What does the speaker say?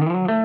Mm-hmm.